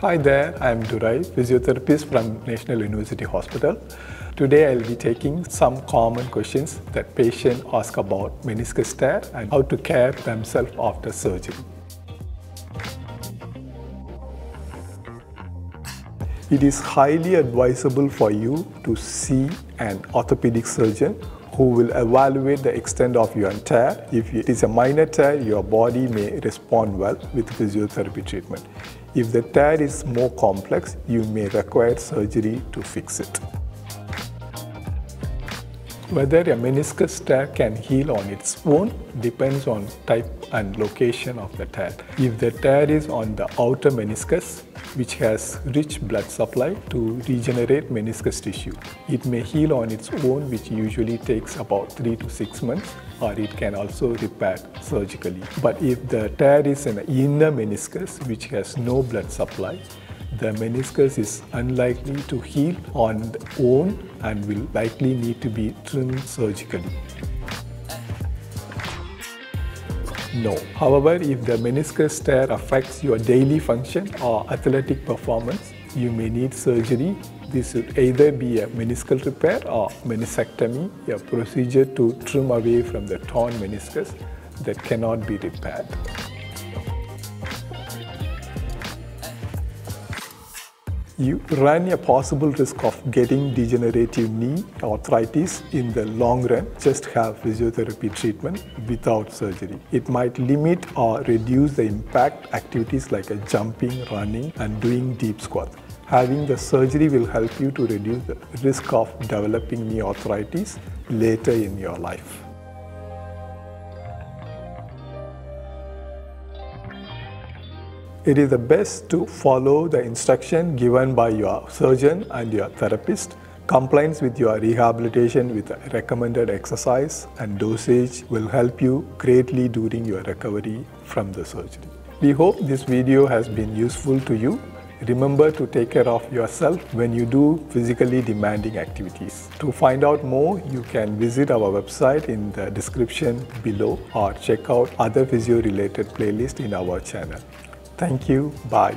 Hi there, I'm Durai, physiotherapist from National University Hospital. Today I'll be taking some common questions that patients ask about meniscus tear and how to care themselves after surgery. It is highly advisable for you to see an orthopedic surgeon who will evaluate the extent of your tear. If it is a minor tear, your body may respond well with physiotherapy treatment. If the tear is more complex, you may require surgery to fix it. Whether a meniscus tear can heal on its own depends on type and location of the tear. If the tear is on the outer meniscus, which has rich blood supply to regenerate meniscus tissue, it may heal on its own, which usually takes about 3 to 6 months, or it can also repair surgically. But if the tear is an inner meniscus, which has no blood supply, the meniscus is unlikely to heal on its own and will likely need to be trimmed surgically. No. However, if the meniscus tear affects your daily function or athletic performance, you may need surgery. This would either be a meniscal repair or meniscectomy, a procedure to trim away from the torn meniscus that cannot be repaired. You run a possible risk of getting degenerative knee arthritis in the long run. Just have physiotherapy treatment without surgery. It might limit or reduce the impact activities like jumping, running and doing deep squats. Having the surgery will help you to reduce the risk of developing knee arthritis later in your life. It is the best to follow the instruction given by your surgeon and your therapist. Compliance with your rehabilitation with recommended exercise and dosage will help you greatly during your recovery from the surgery. We hope this video has been useful to you. Remember to take care of yourself when you do physically demanding activities. To find out more, you can visit our website in the description below or check out other physio related playlists in our channel. Thank you. Bye.